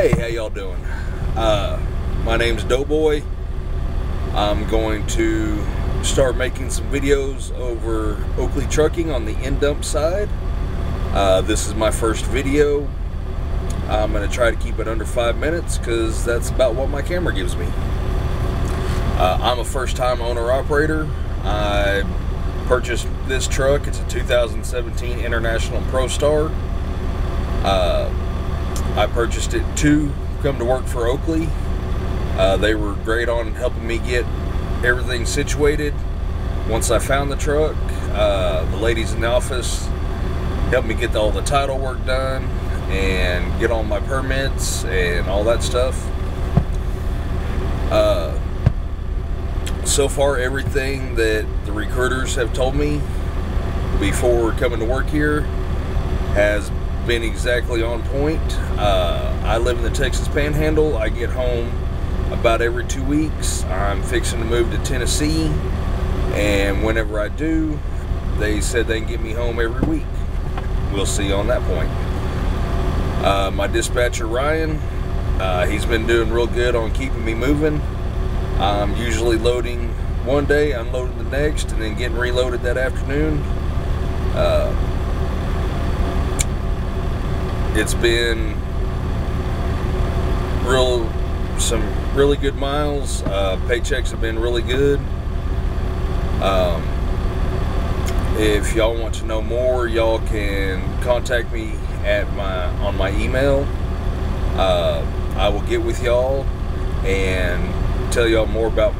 Hey, how y'all doing? Uh, my name's Doeboy. I'm going to start making some videos over Oakley Trucking on the end dump side. Uh, this is my first video. I'm going to try to keep it under five minutes because that's about what my camera gives me. Uh, I'm a first time owner operator. I purchased this truck. It's a 2017 International ProStar. Uh, I purchased it to come to work for Oakley. Uh, they were great on helping me get everything situated. Once I found the truck, uh, the ladies in the office helped me get all the title work done and get all my permits and all that stuff. Uh, so far, everything that the recruiters have told me before coming to work here has been exactly on point. Uh, I live in the Texas Panhandle. I get home about every two weeks. I'm fixing to move to Tennessee, and whenever I do, they said they can get me home every week. We'll see on that point. Uh, my dispatcher Ryan, uh, he's been doing real good on keeping me moving. I'm usually loading one day, unloading the next, and then getting reloaded that afternoon. Uh, it's been real some really good miles. Uh, paychecks have been really good. Um, if y'all want to know more y'all can contact me at my on my email. Uh, I will get with y'all and tell y'all more about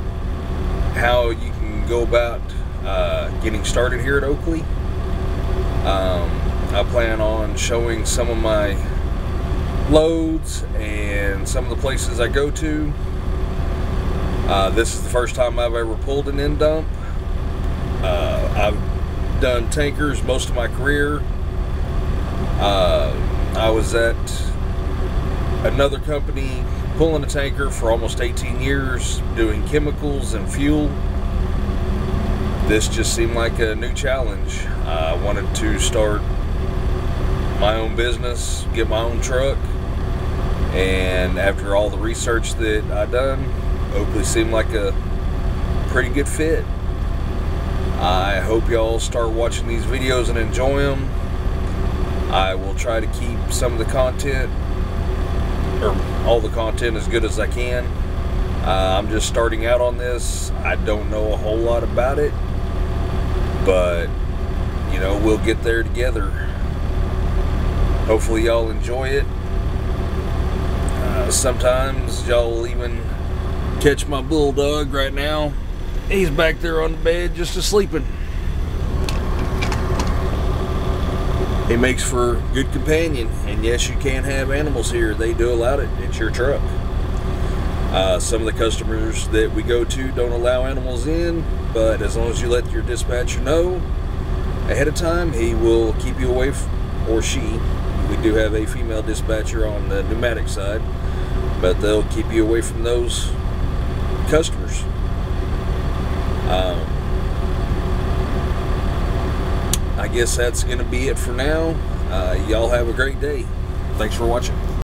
how you can go about uh, getting started here at Oakley. Um, I plan on showing some of my loads and some of the places I go to. Uh, this is the first time I've ever pulled an end dump. Uh, I've done tankers most of my career. Uh, I was at another company pulling a tanker for almost 18 years, doing chemicals and fuel. This just seemed like a new challenge. I wanted to start my own business, get my own truck, and after all the research that I done, Oakley seemed like a pretty good fit. I hope y'all start watching these videos and enjoy them. I will try to keep some of the content, or all the content as good as I can. Uh, I'm just starting out on this. I don't know a whole lot about it, but you know, we'll get there together. Hopefully y'all enjoy it. Uh, sometimes y'all will even catch my bulldog right now. He's back there on the bed just asleeping. He makes for good companion. And yes, you can have animals here. They do allow it. It's your truck. Uh, some of the customers that we go to don't allow animals in, but as long as you let your dispatcher know ahead of time, he will keep you away, or she, we do have a female dispatcher on the pneumatic side, but they'll keep you away from those customers. Um, I guess that's going to be it for now. Uh, y'all have a great day. Thanks for watching.